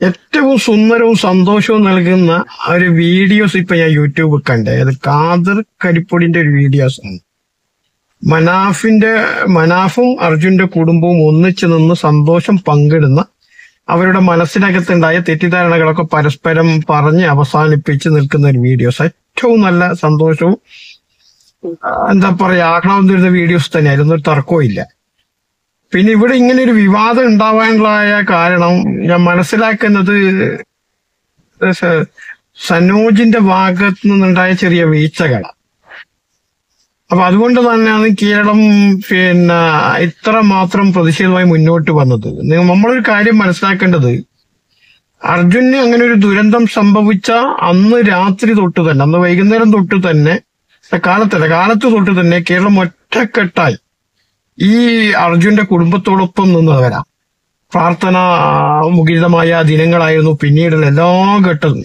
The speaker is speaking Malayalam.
ഏറ്റവും സുന്ദരവും സന്തോഷവും നൽകുന്ന ഒരു വീഡിയോസ് ഇപ്പൊ ഞാൻ യൂട്യൂബിൽ കണ്ടേ. അത് കാദർ കരിപ്പൊടിന്റെ ഒരു വീഡിയോസ് ആണ്. മനാഫിന്റെ മനാഫും അർജുന്റെ കുടുംബവും ഒന്നിച്ചു നിന്ന് സന്തോഷം പങ്കിടുന്ന അവരുടെ മനസ്സിനകത്തുണ്ടായ തെറ്റിദ്ധാരണകളൊക്കെ പരസ്പരം പറഞ്ഞ് അവസാനിപ്പിച്ച് നിൽക്കുന്ന ഒരു വീഡിയോസ് ഏറ്റവും നല്ല സന്തോഷവും എന്താ പറയാ ആഹ്ലാദം തരുന്ന വീഡിയോസ് തന്നെയായിരുന്നു. ഒരു തർക്കവും ഇല്ല. പിന്നെ ഇവിടെ ഇങ്ങനെ ഒരു വിവാദം ഉണ്ടാവാനുള്ള കാരണം ഞാൻ മനസ്സിലാക്കുന്നത് സനോജിന്റെ ഭാഗത്ത് നിന്നുണ്ടായ ചെറിയ വീഴ്ചകളാണ് അപ്പൊ അതുകൊണ്ട് തന്നെയാണ് കേരളം പിന്നെ ഇത്ര മാത്രം പ്രതിഷേധമായി മുന്നോട്ട് വന്നത്. നമ്മളൊരു കാര്യം മനസ്സിലാക്കേണ്ടത് അർജുന് അങ്ങനെ ഒരു ദുരന്തം സംഭവിച്ച അന്ന് രാത്രി തൊട്ട് തന്നെ അന്ന് വൈകുന്നേരം തൊട്ട് തന്നെ കാലത്തല്ല കാലത്ത് തൊട്ട് തന്നെ കേരളം ഒറ്റക്കെട്ടായി. ഈ അർജുന്റെ കുടുംബത്തോടൊപ്പം നിന്നവരാ പ്രാർത്ഥന മുഖിതമായ ദിനങ്ങളായിരുന്നു പിന്നീടുള്ള എല്ലാ ഘട്ടവും